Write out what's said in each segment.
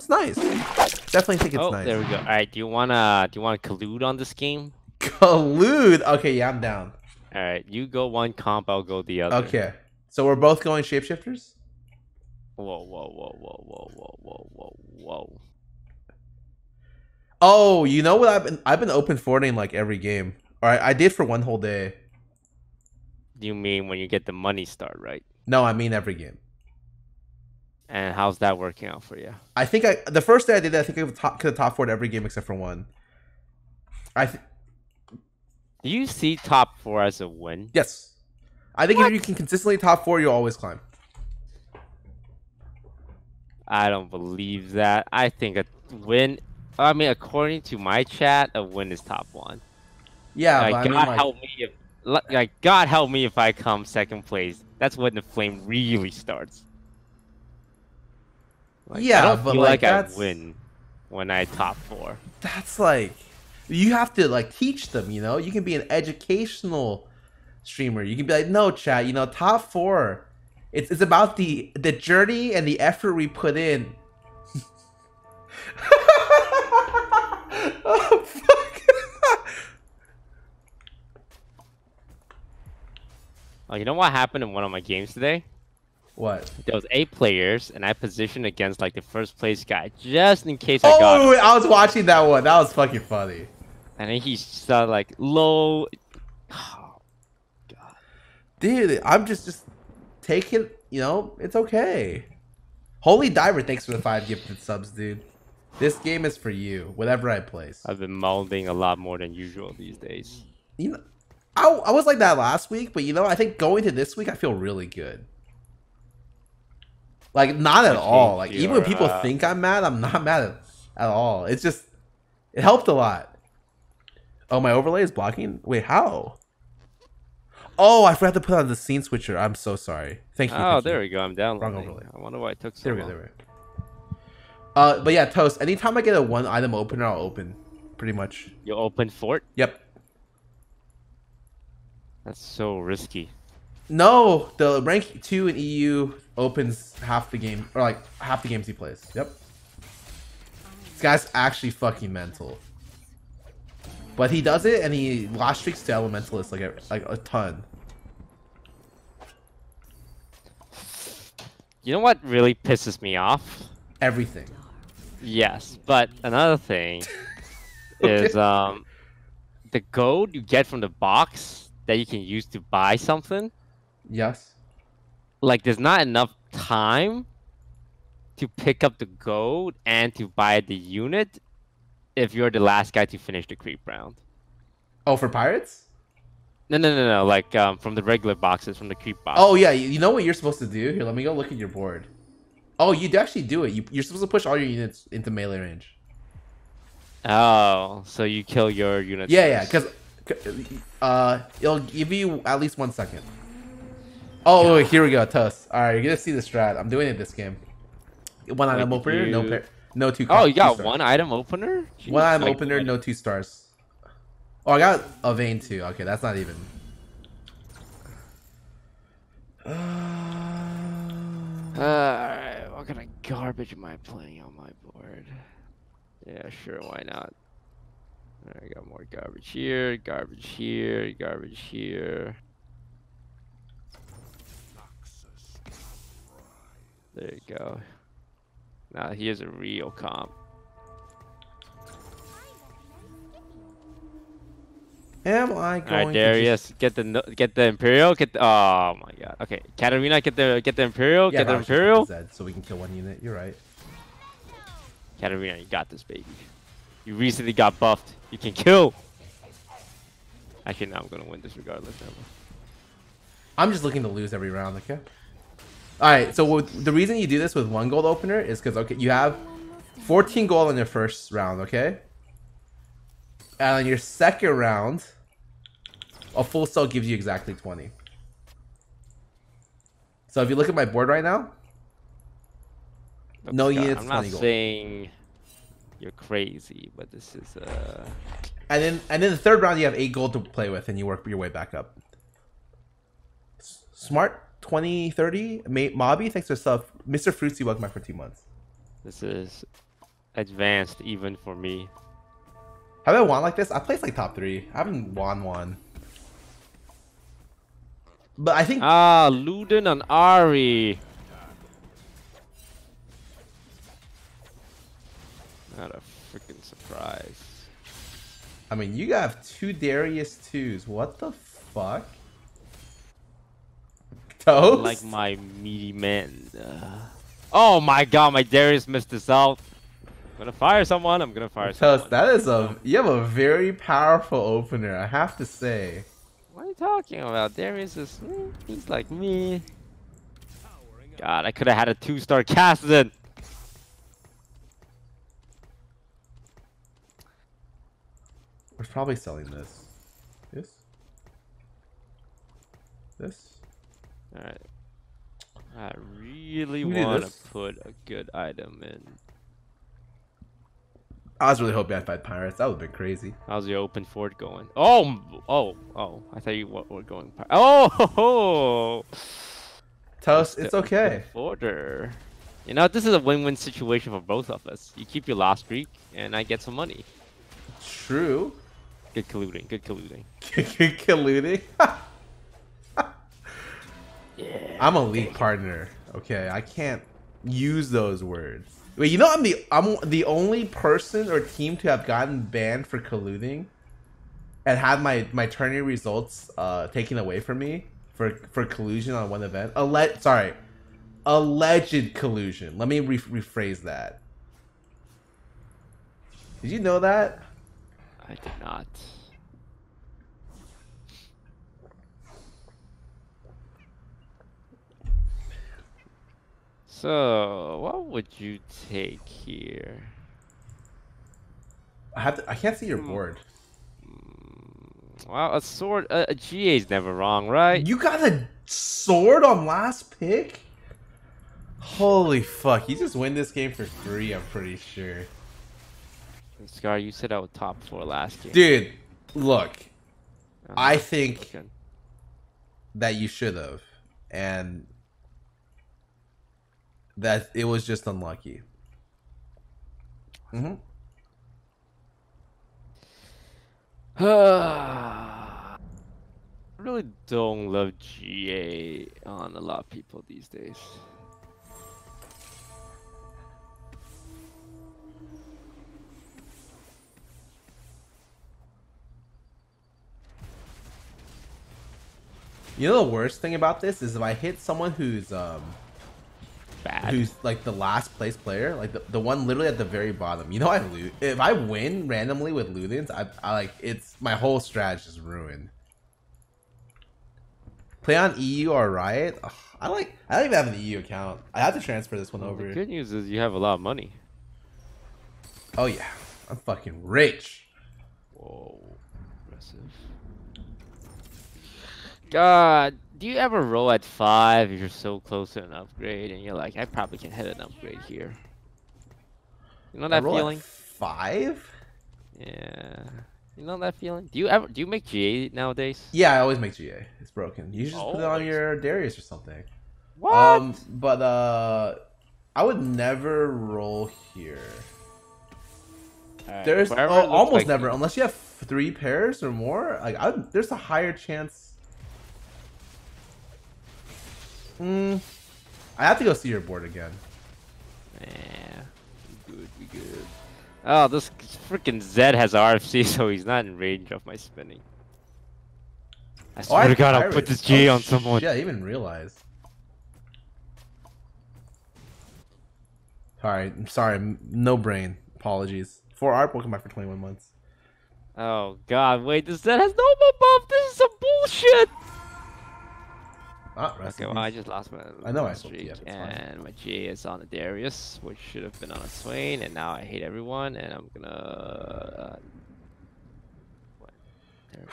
It's nice. Definitely think it's oh, nice. there we go. All right, do you wanna do you wanna collude on this game? Collude. Okay, yeah, I'm down. All right, you go one comp, I'll go the other. Okay, so we're both going shapeshifters. Whoa, whoa, whoa, whoa, whoa, whoa, whoa, whoa, whoa. Oh, you know what? I've been I've been open forting like every game. All right, I did for one whole day. You mean when you get the money start, right? No, I mean every game. And how's that working out for you? I think I the first day I did that, I think I top, could have top forward every game except for one. I th- Do you see top four as a win? yes, I think if you can consistently top four, you always climb. I don't believe that. I think a win. I mean, according to my chat, a win is top one. Yeah, like, but I God mean, like, help me if, like, God help me if I come second place. That's when the flame really starts. Like, Yeah, I don't but, feel like, like, I win when I top four. that's like you have to like teach them. You know, you can be an educational streamer. You can be like, no, chat. You know, top four. It's it's about the the journey and the effort we put in. oh fuck. Oh, you know what happened in one of my games today? What? There was eight players, and I positioned against like the first place guy, just in case I oh, got Oh, I was watching that one. That was fucking funny. And then he started like low. Oh, God. Dude, I'm just just taking. You know, it's okay. Holy Diver, thanks for the five gifted subs, dude. This game is for you. Whatever I place. I've been molding a lot more than usual these days. You know, I, I was like that last week, but you know, I think going to this week, I feel really good. Like not at all. Like even when people think I'm mad, I'm not mad at, at all. It's just it helped a lot. Oh, my overlay is blocking. Wait, how? Oh, I forgot to put on the scene switcher. I'm so sorry. Thank you. Oh, thank there you. we go. I'm downloading. overlay. I wonder why it took so There we go. There we go. Uh, but yeah, toast. Anytime I get a one item opener, I'll open. Pretty much. You open fort? Yep. That's so risky. No, the rank two in EU opens half the game, or like half the games he plays. Yep. This guy's actually fucking mental. But he does it, and he lost streaks to elementalists like a, like a ton. You know what really pisses me off? Everything. Yes, but another thing Okay. is um the gold you get from the box that you can use to buy something. Yes. Like there's not enough time to pick up the gold and to buy the unit if you're the last guy to finish the creep round. Oh, for pirates? No, no, no, no. Like um, from the regular boxes, from the creep box. Oh yeah, you know what you're supposed to do? Here, let me go look at your board. Oh, you actually do it. You, you're supposed to push all your units into melee range. Oh, so you kill your unit. Yeah, yeah, because uh, it'll give you at least one second. Oh, wait, here we go, Tuss. All right, you're gonna see the strat. I'm doing it this game. One item did opener, no you- pair, no two. Oh, two you got one item opener. Jeez, One item like, opener, what- no two stars. Oh, I got a vein too. Okay, that's not even. Uh, uh, alright, what kind of garbage am I playing on my board? Yeah, sure, why not? I got more garbage here, garbage here, garbage here. There you go. Now here's a real comp. Am I going? Alright, to Darius, get the get the Imperial, get the oh my god. Okay, Katarina, get the get the Imperial, Yeah, get the just Imperial. the Z so we can kill one unit. You're right. Katarina, you got this, baby. You recently got buffed. You can kill. Actually, now I'm gonna win this regardless. I'm just looking to lose every round. Okay. All right. So what, the reason you do this with one gold opener is because okay, you have 14 gold in your first round. Okay. And on your second round, a full sell gives you exactly 20. So if you look at my board right now, no Scott, units, I'm not 20 gold. saying you're crazy, but this is uh. And then and then the third round you have eight gold to play with, and you work your way back up. S- Smart 2030 Ma- Mobby, thanks for sub. Mr. Fruitsy, welcome back for two months. This is advanced even for me. Have I won like this? I placed like top three. I haven't won one. But I think Ah, Luden and Ahri. Not a freaking surprise. I mean you have two Darius twos. What the fuck? Toast? Like my meaty man. Uh, oh my god, my Darius missed this out. I'm gonna fire someone. I'm gonna fire Toast, someone. that is a you have a very powerful opener, I have to say. What are you talking about? Darius is mm, he's like me. God, I could have had a two-star cast then. We're probably selling this. This? This? Alright. I really want to put a good item in. I was really hoping I'd fight pirates. That would have been crazy. How's the open fort going? Oh, oh, oh! I thought you were going. pi- Oh, ho, ho. Toast, The it's okay. Forter. You know, this is a win-win situation for both of us. You keep your last streak, and I get some money. True. Good colluding. Good colluding. good Colluding. Yeah. I'm a league partner. Okay, I can't use those words. Wait, you know I'm the I'm the only person or team to have gotten banned for colluding, and had my my tourney results uh taken away from me for for collusion on one event. Alle- sorry, alleged collusion. Let me re- rephrase that. Did you know that? I did not. So, what would you take here? I have to, I can't see your Hmm. board. Well, a sword, a, a GA is never wrong, right? You got a sword on last pick? Holy fuck, you just win this game for free, I'm pretty sure. Scar, you said I was top four last year. Dude, look, I'm I think looking. that you should have. And that it was just unlucky. hmm I really don't love GA on a lot of people these days. You know the worst thing about this is if I hit someone who's um Bad. who's like the last place player, like the, the one literally at the very bottom. You know I lose if I win randomly with Ludens, I, I like it's my whole strategy is ruined. Play on EU or Riot. Ugh, I like I don't even have an EU account. I have to transfer this one Well, over. The good news is you have a lot of money. Oh yeah, I'm fucking rich. Whoa, impressive. God, do you ever roll at five if you're so close to an upgrade and you're like, I probably can hit an upgrade here? You know that roll at feeling? five. Yeah. You know that feeling? Do you ever do you make GA nowadays? Yeah, I always make GA. It's broken. You just put it on your Darius or something. What? Um, but uh, I would never roll here. Alright, There's oh, almost like- never unless you have three pairs or more. Like I, there's a higher chance. Hmm. I have to go see your board again. Yeah, we good, we good. Oh, this freaking Zed has RFC, so he's not in range of my spinning. I Oh, swear I to have God, I'll put this G Oh, on someone. Yeah, I even realize. Alright, I'm sorry, no brain. Apologies. Four art welcome back for 21 months. Oh God, wait, this Zed has no more buff. This is some bullshit. Ah, Okay, well, I just lost my I know I sold streak, TF, it's fine. and my G is on a Darius, which should have been on a Swain, and now I hate everyone, and I'm gonna. Uh, what? There we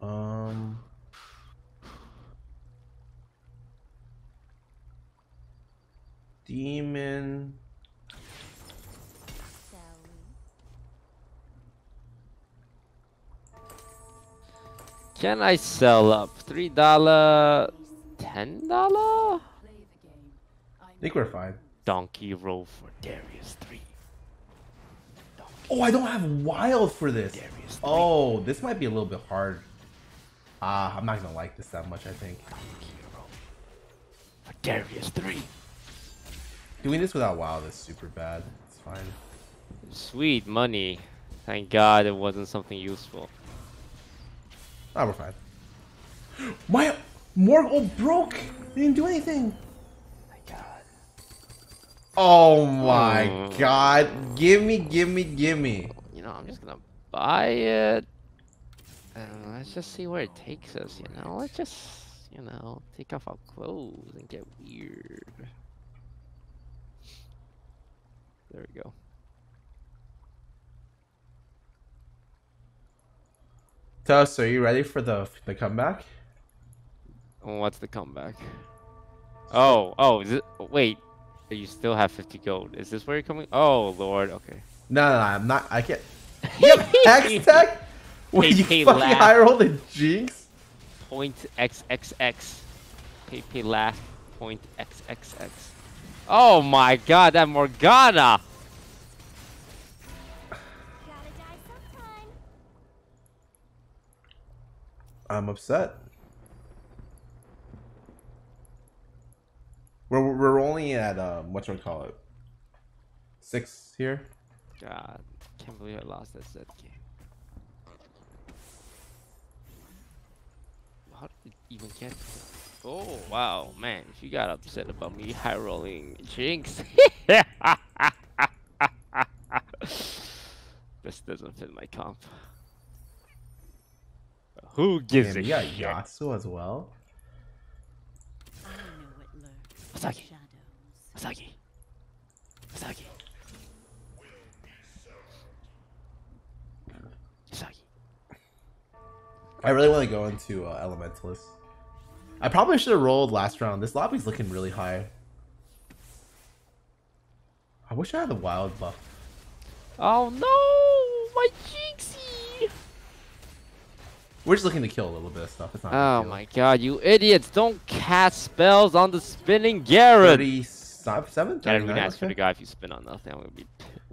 go. Um. Demon. Can I sell up three dollar ten dollar? I think we're fine. Donkey roll for Darius three. Oh, I don't have wild for this. Darius three. Oh, this might be a little bit hard. Ah, I'm not gonna like this that much. I think Donkey roll for Darius three. doing this without wild is super bad. It's fine. Sweet money. Thank God it wasn't something useful. Ah, we're fine. My Morg oh broke. They didn't do anything. My God. Oh my Oh. god. Gimme, gimme, gimme. You know, I'm just gonna buy it. And let's just see where it takes us, you know? Let's just, you know, take off our clothes and get weird. There we go. Tuss, are you ready for the the comeback? What's the comeback? Oh, oh, is it? Wait, you still have 50 gold. Is this where you're coming? Oh, Lord, okay. No, no, no I'm not. I can't. You have Hextech? Wait, you fucking laugh. high rolled a Jinx? Point XXX. Pay, pay, laugh. Point XXX. Oh my god, that Morgana! I'm upset. We're we're only at um what you call it? Six here. God, can't believe I lost that set game. How did it even get? Oh wow, man! she got upset about me high rolling Jinx, this doesn't fit my comp. Who gives Damn, a you got? Yasuo as well. I know what lurks in the Asagi. Asagi. Asagi. I really want to go into uh, Elementalist. I probably should have rolled last round. This lobby's looking really high. I wish I had the wild buff. Oh no, my Jinxie! We're just looking to kill a little bit of stuff. It's not. Oh my god, you idiots! Don't cast spells on the spinning Garen! 37? Gotta be 39? nice for the guy if you spin on nothing. I'm gonna be.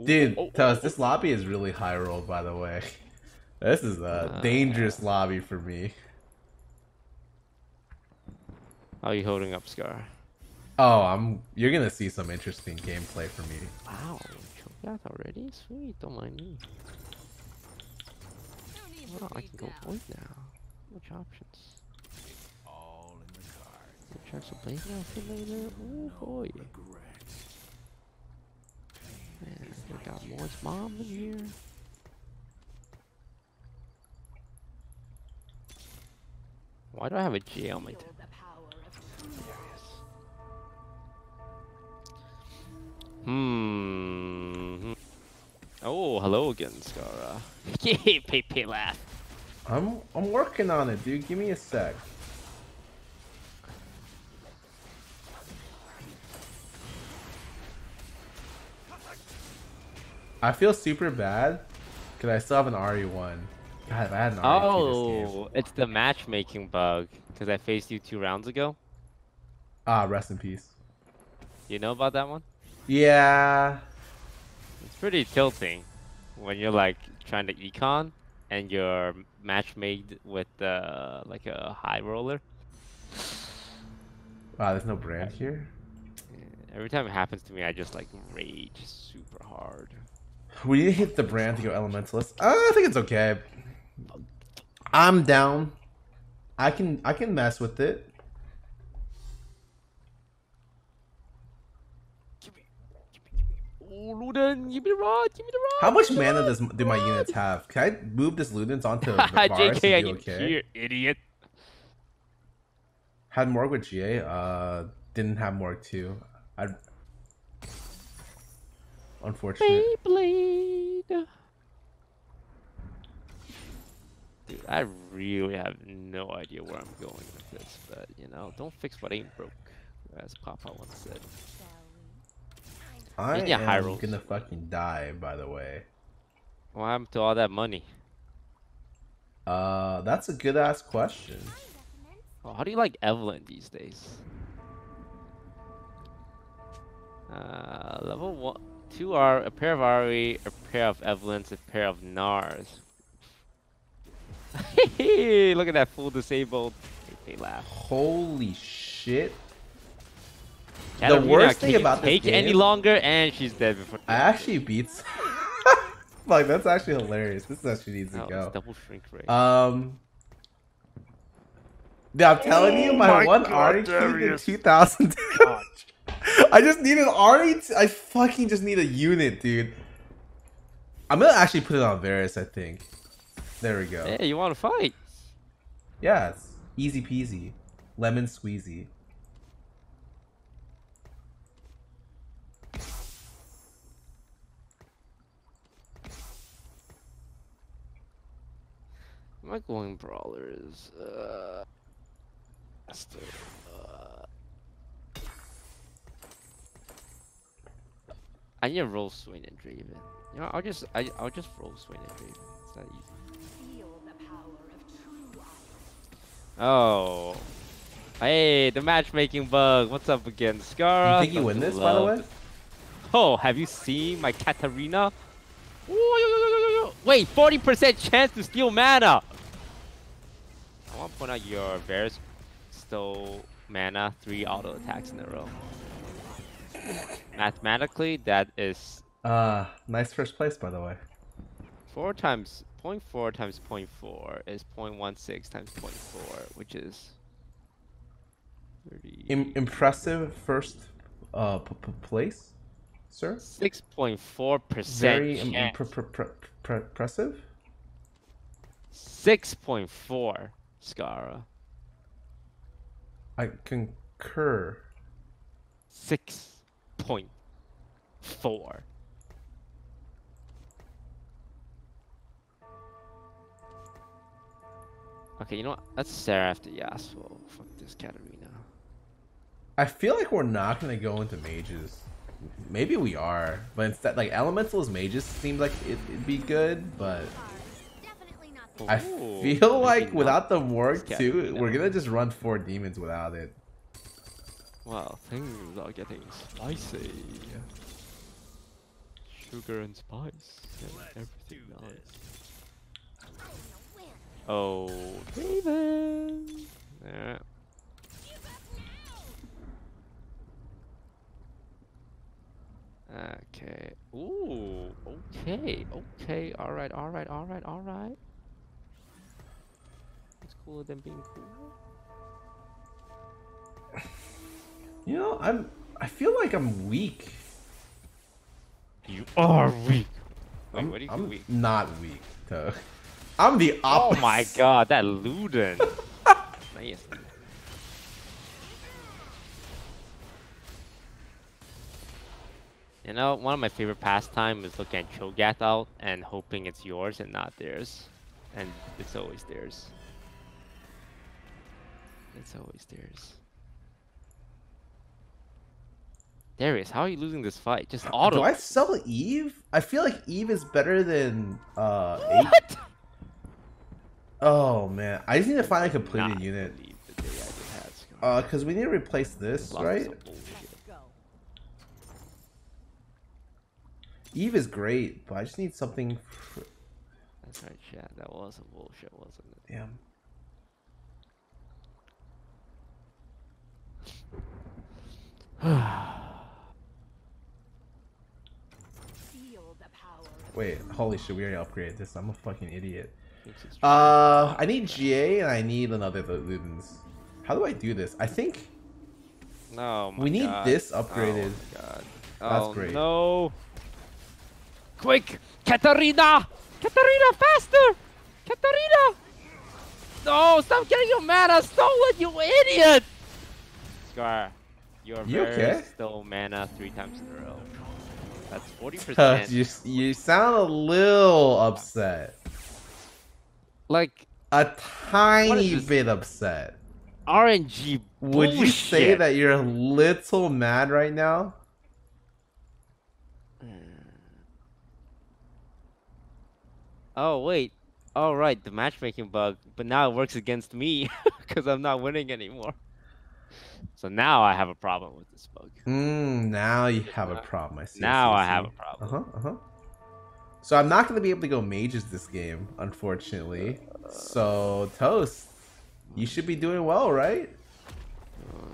Dude, Oh, oh, tell us oh, this lobby is really high rolled, by the way. This is a Uh, dangerous lobby for me. How are you holding up, Scar? Oh, I'm. You're gonna see some interesting gameplay for me. Wow, out already? Sweet, don't mind me. Wow, I can go point now. Which options? Which tracks will play now later? Oh boy. Man, we got Moore's mom in here. Why do I have a J on my Feel the power of Hmm. Hello again, Scarra. Yay, Pepe laugh. I'm. I'm working on it, dude. Give me a sec. I feel super bad because I still have an RE1. God, if I had an RE2 this game. Oh, it's the matchmaking bug. Because I faced you two rounds ago. Ah, rest in peace. You know about that one? Yeah. It's pretty tilting when you're like trying to econ and you're match made with uh, like a high roller. Wow, there's no brand here. Every time it happens to me, I just like rage super hard. We need to hit the brand to go elementalist. Uh, I think it's okay. I'm down. I can I can mess with it. Give me, give me, give me. Oh, Luden, give me the rod, give me the rod. How much give me the mana does do my units have? Can I move this Ludens onto Varus JK, and can okay? hear, idiot. Had Morg with GA. Uh, didn't have Morg too. I. Unfortunate. Beyblade. Dude, I really have no idea where I'm going with this, but you know, don't fix what ain't broke, as Papa once said. I Yeah, am rolls. gonna fucking die. By the way. What happened to all that money? Uh, that's a good ass question. Oh, how do you like Evelynn these days? Uh, level one, two are a pair of Ahri, a pair of Evelynns, a pair of Gnars. Look at that full disabled. They laugh. Holy shit. Katarina worst thing about this take it any longer, and she's dead before. I actually beats. like that's actually hilarious. This actually needs to Oh, it's go. double shrink rate. Um. Yeah, I'm telling you, my, my one God, Ahri key in 2000. I just need an Ahri. I fucking just need a unit, dude. I'm gonna actually put it on Varus. I think. There we go. Hey, you want to fight? Yeah, it's easy peasy, lemon squeezy. My going brawlers. Uh, still, uh, I need to roll Swain and Draven. You know, I'll just I, I'll just roll Swain and Draven. It's that easy. Feel the power of true iron. Oh, hey, the matchmaking bug. What's up again, You Scar? think you win this, by the way? Oh, have you seen my Katarina? Wait, 40% chance to steal mana! Out your Varus stole mana three auto attacks in a row. Mathematically, that is Uh, nice first place, by the way. 4 times 0.4 times 0.4 is 0.16 times 0.4, which is 30. Im- impressive first uh place, sir. 6.4% Very im- pr- pr- pr- pr- impressive. 6.4, Scarra. I concur. 6.4. Okay, you know what? Let's Seraph after Yasuo. Fuck this Katarina. I feel like we're not gonna go into mages. Maybe we are, but instead, like elemental as mages seems like it, it'd be good, but Definitely not the I feel like without the work This too, we're gonna just run four demons without it. Wow, things are getting spicy. Sugar and spice and everything nice. Oh, David. Yeah. Okay. Ooh. Okay. Okay. All right. All right. All right. All right. It's cooler than being cool. You know, I'm. I feel like I'm weak. You are weak. Wait, I'm, what do you I'm weak? not weak, though. I'm the opposite. Oh my god, that Luden. nice. You know, one of my favorite pastimes is looking at Cho'Gath out and hoping it's yours and not theirs. And it's always theirs. It's always theirs. Darius, how are you losing this fight? Just auto. Do I sell Eve? I feel like Eve is better than uh eight. What? Oh man, I just need to find a completed Not unit. believe the day I just had, Scott. Uh, cause we need to replace this, right? of bullshit. go. Eve is great, but I just need something. For... That's right, chat. That was a bullshit, wasn't it? Damn. Wait, holy shit, we already upgraded this. I'm a fucking idiot. Uh, I need GA and I need another Ludens. How do I do this? I think No, my we need God. this Oh upgraded. my God. That's oh, great. No. Quick, Katarina! Katarina, faster! Katarina! No, stop getting your mana stolen, you idiot! Scar, your You Varus okay? stole mana three times in a row. That's forty Uh, percent. you you sound a little upset. Like A tiny bit upset. RNG. Would you say that you're a little mad right now? Oh wait. oh right, the matchmaking bug, but now it works against me because I'm not winning anymore. So now I have a problem with this bug. Mm, now you have a problem. I see. Now see, I have a problem. Uh huh. Uh huh. So I'm not gonna be able to go mages this game, unfortunately. So toast, you should be doing well, right? Oh, God.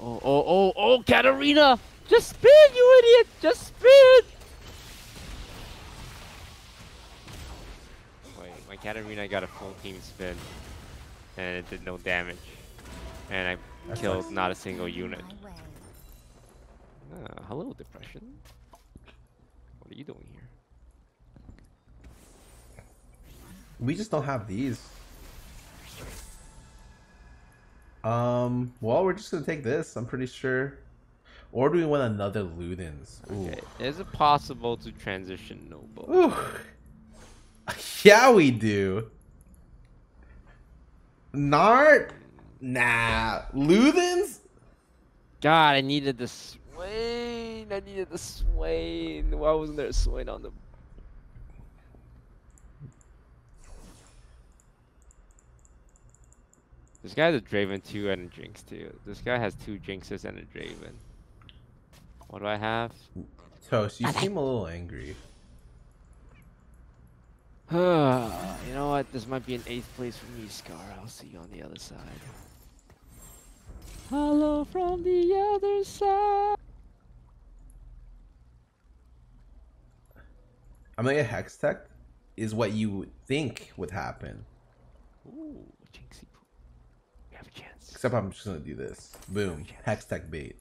oh, oh, oh, oh, Katarina! Just spin, you idiot! Just spin! Wait, my Katarina got a full team spin, and it did no damage, and I That's killed nice. not a single unit. Ah, hello, depression. What are you doing here? We just don't have these. Um. Well, we're just gonna take this. I'm pretty sure. Or do we want another Ludens? Ooh. Okay, is it possible to transition noble? Ooh. Yeah, we do. Nart? Nah. Ludens? God, I needed the Swain. I needed the Swain. Why wasn't there a Swain on the? This guy has a Draven too and a Jinx too. This guy has two Jinxes and a Draven. What do I have? Toast, you seem a little angry. you know what? This might be an eighth place for me, Scar. I'll see you on the other side. Hello from the other side. I'm gonna get Hextech is what you would think would happen. Ooh, Jinxie. We have a chance. Except I'm just gonna do this. Boom. Hextech bait.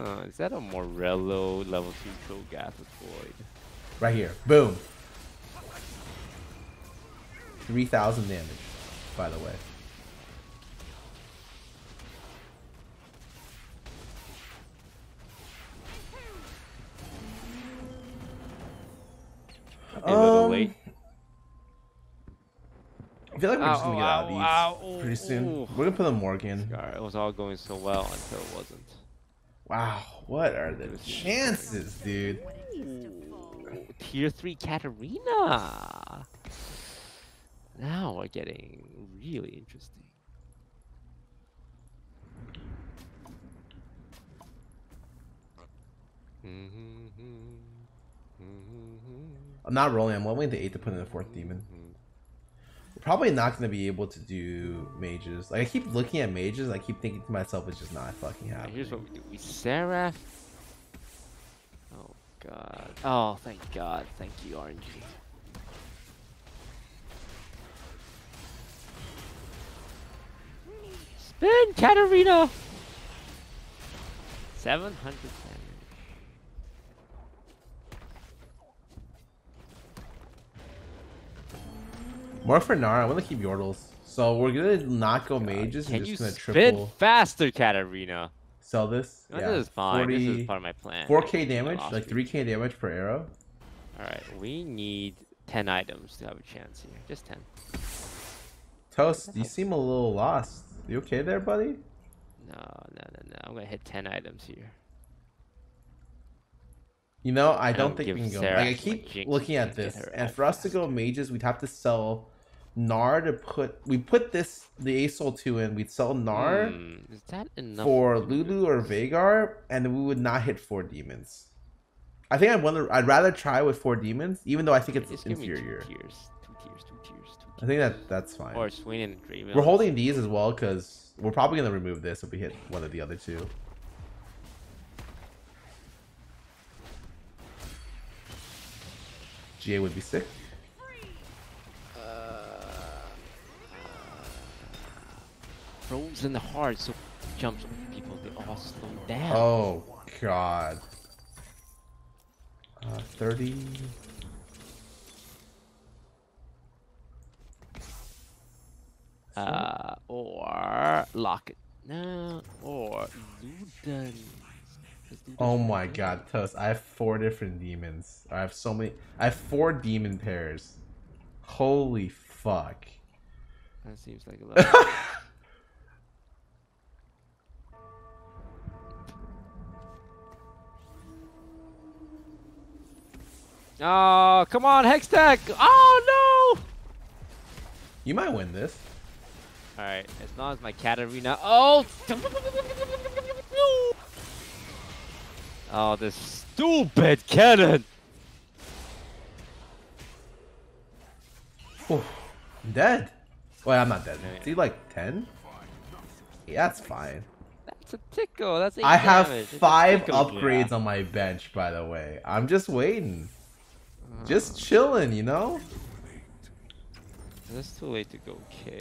Uh, is that a Morello level 2 Cho'Gath with Void? Right here. Boom. 3,000 damage, by the way. A little Um, late. I feel like we're just gonna get out of these ow, pretty soon. ooh. We're gonna put a Morgan. Scar, it was all going so well until it wasn't. Wow, what are the chances, dude? Ooh, tier 3 Katarina! Now we're getting really interesting. Mm-hmm, mm-hmm, mm-hmm, I'm not rolling. I'm leveling the eight to put in the fourth demon. Probably not gonna be able to do mages. Like I keep looking at mages, I keep thinking to myself, it's just not fucking happening. here's what we do. We Seraph. Oh god. Oh, thank god. Thank you, RNG. Spin, Katarina! 700 damage. More for Nara. I want to keep Yordles. So we're gonna not go mages Can you just gonna spin triple faster, Katarina? sell this. No, this is fine. this is part of my plan. 4k damage, like 3k damage per arrow. Alright, we need 10 items to have a chance here. Just 10. Toast, you seem a little lost. You okay there, buddy? No, no, no, no. I'm gonna hit 10 items here. You know, I I don't don't think we can go. Sarah Like I keep looking at this, and for us to go mages, we'd have to sell Gnar to put. We put this the Asol two in. We'd sell Gnar Hmm, is that enough? for Lulu or? Veigar, and we would not hit four demons. I think I'd want I'd rather try with four demons, even though I think it's Just give two inferior. tiers. Two tiers, two tiers, two tiers. I think that that's fine. Or Swain and Draven. We're holding these as well because we're probably gonna remove this if we hit one of the other two. GA would be sick. Frozen hard, so jumps people, they all slow down. Oh god. Uh, 30. Uh, or lock it. No, or Ludens Oh my god, Toast. I have four different demons. I have so many. I have four demon pairs. Holy fuck. That seems like a lot. Oh, come on, Hextech! Oh no! You might win this. Alright, as long as my Katarina. Oh! Oh, this stupid cannon! Oof. I'm dead. Wait, I'm not dead. Is he like 10? Yeah, that's fine. That's a tickle. That's eight I have damage. A five upgrades yeah. on my bench, by the way. I'm just waiting. Just chilling, you know? It's too late to go kill.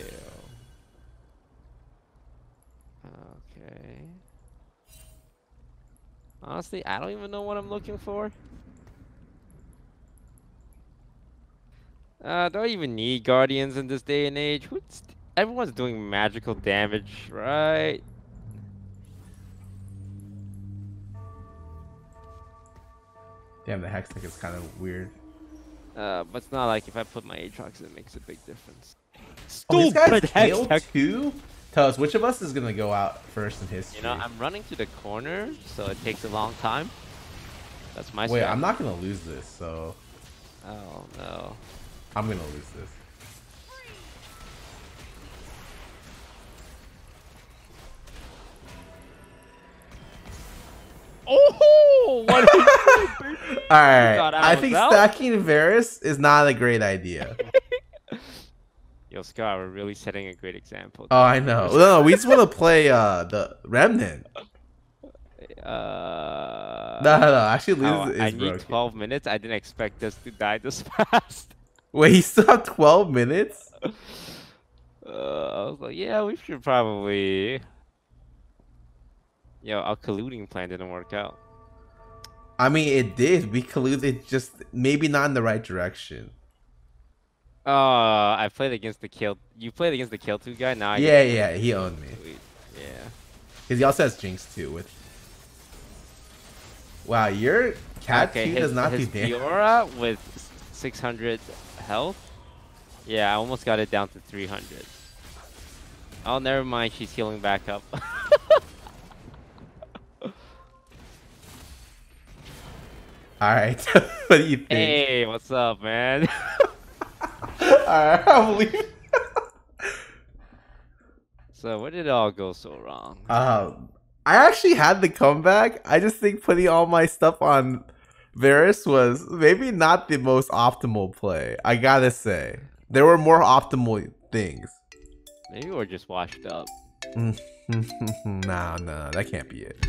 Okay. Honestly, I don't even know what I'm looking for. Uh, don't even need guardians in this day and age. Who's everyone's doing magical damage, right? Damn, the Hextech is kind of weird. Uh, but it's not like if I put my Aatrox, it makes a big difference. Oh, these guys tail too? Tell us, which of us is going to go out first in history? You know, I'm running to the corner, so it takes a long time. That's my Wait, strat. I'm not going to lose this, so Oh no. I'm going to lose this. Oh, what is Alright, I I think out? stacking Varus is not a great idea. Yo, Scar, we're really setting a great example. Oh, I know. No, no, we just want to play uh the Remnant. Uh, No, no, no. Actually, lose oh, is I need broken. 12 minutes. I didn't expect us to die this fast. Wait, you still have 12 minutes? Uh, I was like, yeah, we should probably. Yo, our colluding plan didn't work out. I mean, it did. We colluded, just maybe not in the right direction. Uh, I played against the kill. You played against the kill two guy. Now I Yeah, yeah, he owned me. Sweet. Yeah. Because he also has Jinx too. With wow, your cat okay, two his, does not do his damage. Fiora with 600 health. Yeah, I almost got it down to 300. Oh, never mind. She's healing back up. All right, what do you think? hey, what's up, man? All right, I'm leaving. so, where did it all go so wrong? Um, I actually had the comeback. I just think putting all my stuff on Varus was maybe not the most optimal play. I gotta say, there were more optimal things. Maybe we're just washed up. no, no, that can't be it.